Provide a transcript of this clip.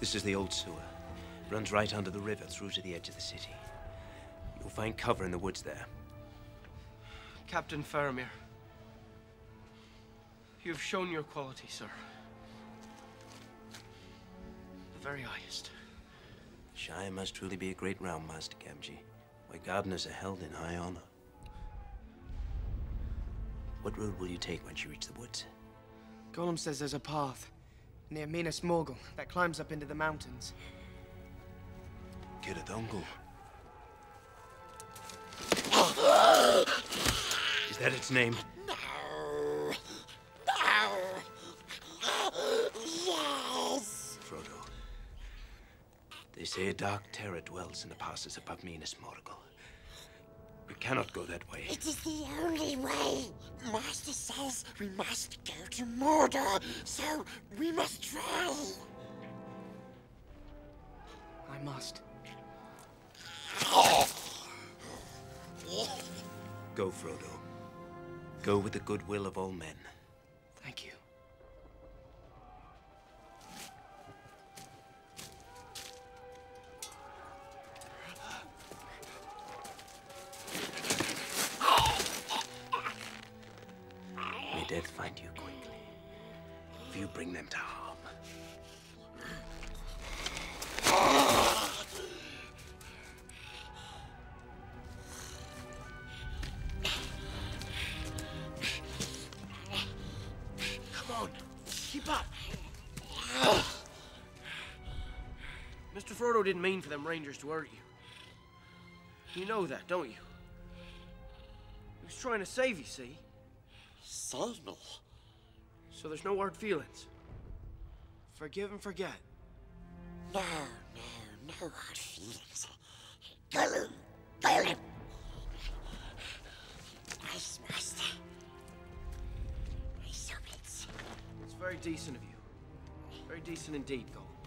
This is the old sewer. Runs right under the river through to the edge of the city. You'll find cover in the woods there. Captain Faramir. You have shown your quality, sir. The very highest. Shire must truly be a great realm, Master Gamgee, where gardeners are held in high honor. What road will you take once you reach the woods? Gollum says there's a path near Minas Morgul that climbs up into the mountains. Cirith Ungol. Is that its name? No. No. Yes. Frodo. They say a dark terror dwells in the passes above Minas Morgul. We cannot go that way. It is the only way. Master says we must go to Mordor, so we must try. I must. Go, Frodo. Go with the goodwill of all men. Thank you. May death find you quickly. If you bring them to harm. Come on, keep up. Mr. Frodo didn't mean for them rangers to hurt you. You know that, don't you? He was trying to save you, see? Save. So there's no hard feelings. Forgive and forget. No, no, no hard feelings. Gollum, Gollum. Nice, Master. Nice hobbits. It's very decent of you. Very decent indeed, Gollum.